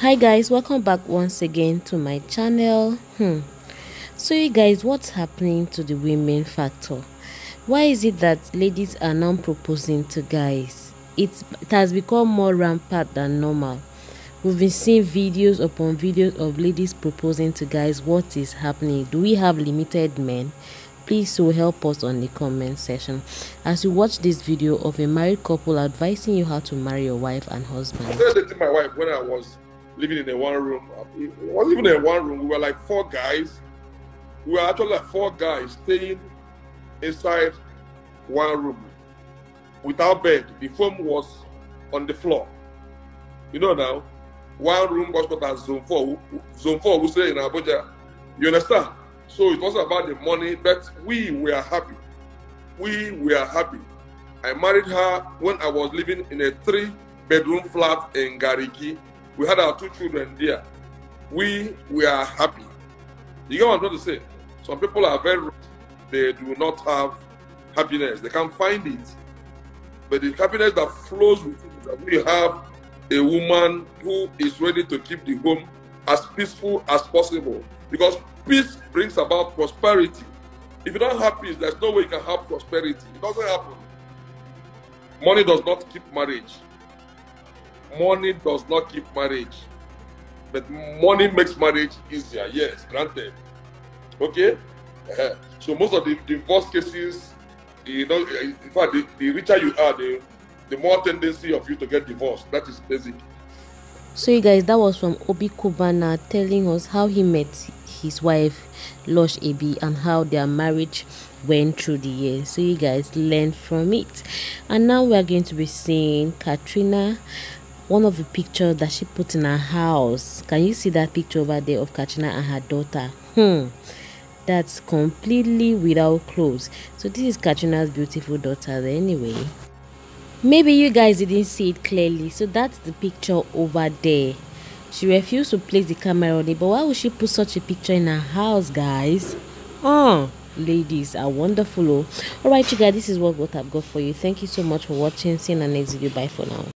hi guys welcome back once again to my channel. Hmm. So you guys what's happening to the women factor? Why is it that ladies are now proposing to guys? It's, it has become more rampant than normal. We've been seeing videos upon videos of ladies proposing to guys. What is happening? Do we have limited men? Please so help us on the comment section. As you watch this video of a married couple advising you how to marry your wife and husband. I my wife when I was living in a one room. It wasn't even a one room. We were like four guys. We were actually like four guys staying inside one room without bed. The foam was on the floor. You know now, one room was called as zone four. Zone four we say in Abuja. You understand? So it wasn't about the money, but we were happy. We were happy. I married her when I was living in a three bedroom flat in Gariki. We had our two children there. We were happy. You get what I'm trying to say? Some people are very rich. They do not have happiness. They can't find it. But the happiness that flows with it is that we have a woman who is ready to keep the home as peaceful as possible. Because peace brings about prosperity. If you don't have peace, there's no way you can have prosperity. It doesn't happen. Money does not keep marriage. Money does not keep marriage. But money makes marriage easier. Yes, granted. Okay? Uh-huh. So most of the divorce cases, you know, in fact, the, the richer you are, the, the more tendency of you to get divorced. That is basic. So you guys, that was from Obi Cubana telling us how he met his wife Lush AB and how their marriage went through the years. So you guys learn from it. And now we are going to be seeing Ka3na one of the pictures that she put in her house. Can you see that picture over there of Ka3na and her daughter? Hmm. That's completely without clothes. So this is Ka3na's beautiful daughter anyway. Maybe you guys didn't see it clearly. So that's the picture over there. She refused to place the camera on it. But why would she put such a picture in her house, guys? Oh, ladies are wonderful. Oh. Alright, you guys, this is what, what I've got for you. Thank you so much for watching. See you in the next video. Bye for now.